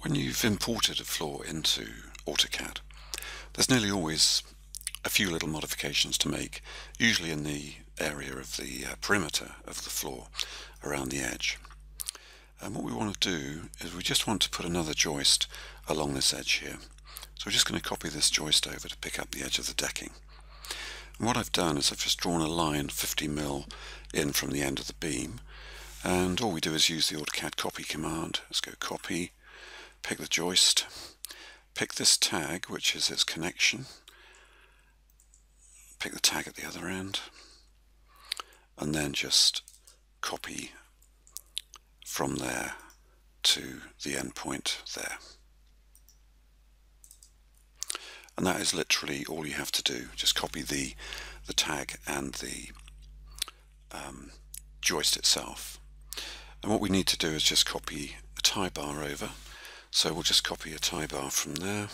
When you've imported a floor into AutoCAD, there's nearly always a few little modifications to make, usually in the area of the uh, perimeter of the floor around the edge. And what we want to do is we just want to put another joist along this edge here. So we're just going to copy this joist over to pick up the edge of the decking. And what I've done is I've just drawn a line 50 mil in from the end of the beam and all we do is use the AutoCAD copy command. Let's go copy, pick the joist, pick this tag which is its connection, pick the tag at the other end and then just copy from there to the endpoint there. And that is literally all you have to do. Just copy the, the tag and the um, joist itself. And what we need to do is just copy a tie bar over. So we'll just copy a tie bar from there.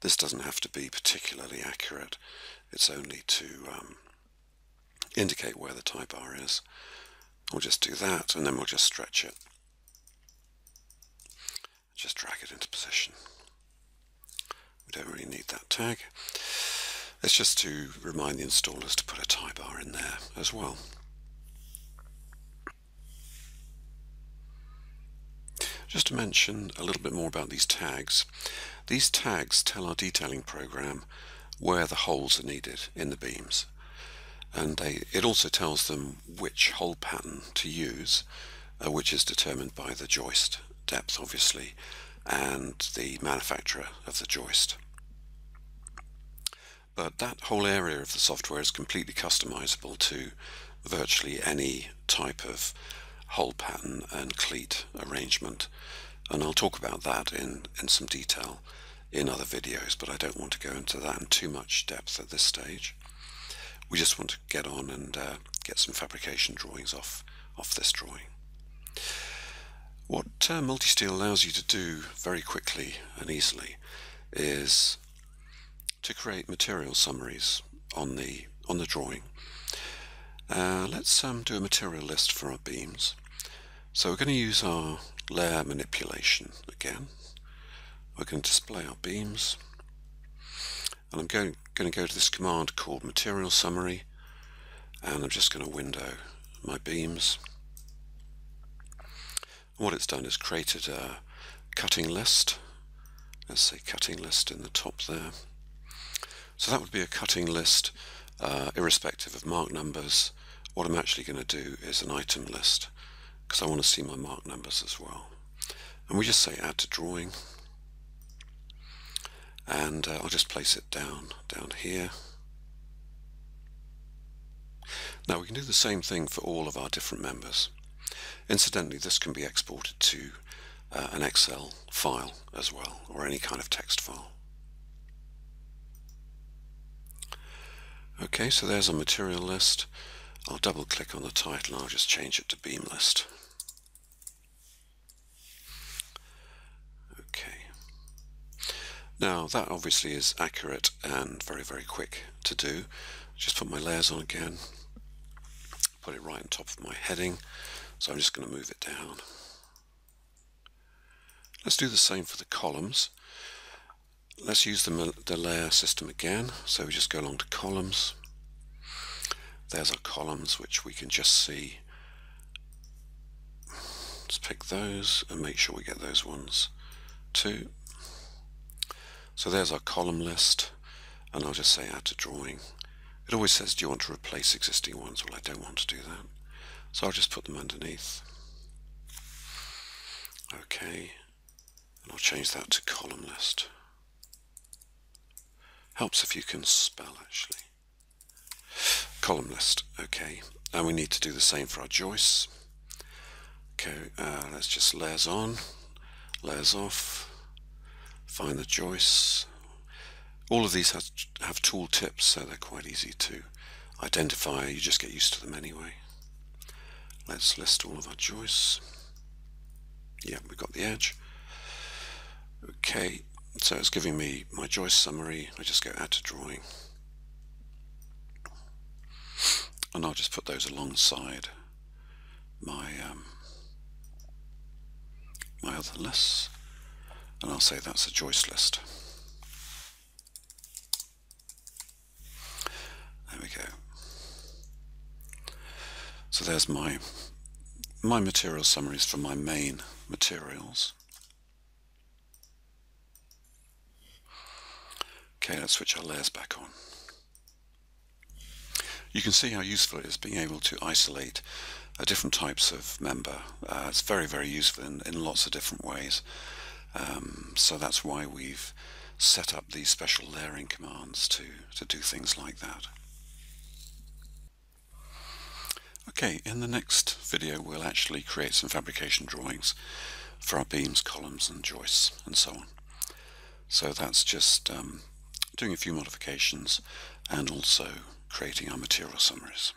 This doesn't have to be particularly accurate. It's only to um, indicate where the tie bar is. We'll just do that and then we'll just stretch it. Just drag it into position. We don't really need that tag. It's just to remind the installers to put a tie bar in there as well. Just to mention a little bit more about these tags. These tags tell our detailing program where the holes are needed in the beams and they, it also tells them which hole pattern to use uh, which is determined by the joist depth obviously and the manufacturer of the joist. But that whole area of the software is completely customizable to virtually any type of hole pattern and cleat arrangement and I'll talk about that in, in some detail in other videos but I don't want to go into that in too much depth at this stage we just want to get on and uh, get some fabrication drawings off, off this drawing. What uh, Multisteel allows you to do very quickly and easily is to create material summaries on the on the drawing. Uh, let's um, do a material list for our beams. So we're going to use our layer manipulation again. We're going to display our beams and I'm going, going to go to this command called material summary and I'm just going to window my beams what it's done is created a cutting list let's say cutting list in the top there so that would be a cutting list uh, irrespective of mark numbers what I'm actually going to do is an item list because I want to see my mark numbers as well. And we just say add to drawing. And uh, I'll just place it down down here. Now we can do the same thing for all of our different members. Incidentally this can be exported to uh, an Excel file as well or any kind of text file okay so there's a material list I'll double click on the title and I'll just change it to beam list Okay. Now that obviously is accurate and very very quick to do. Just put my layers on again, put it right on top of my heading, so I'm just going to move it down. Let's do the same for the columns. Let's use the, the layer system again, so we just go along to columns. There's our columns which we can just see. Let's pick those and make sure we get those ones too. So there's our column list and I'll just say add to drawing. It always says do you want to replace existing ones? Well I don't want to do that. So I'll just put them underneath. Okay, and I'll change that to column list. Helps if you can spell actually. Column list, okay. And we need to do the same for our joists. Okay, uh, let's just layers on, layers off, find the joists. All of these have, have tool tips, so they're quite easy to identify. You just get used to them anyway. Let's list all of our joists. Yeah, we've got the edge. Okay, so it's giving me my joist summary. I just go add to drawing. And I'll just put those alongside my um, my other lists and I'll say that's a joist list. There we go. So there's my my material summaries for my main materials. Okay, let's switch our layers back on. You can see how useful it is being able to isolate uh, different types of member. Uh, it's very, very useful in, in lots of different ways. Um, so that's why we've set up these special layering commands to, to do things like that. Okay, in the next video we'll actually create some fabrication drawings for our beams, columns and joists and so on. So that's just um, doing a few modifications and also creating our material summaries.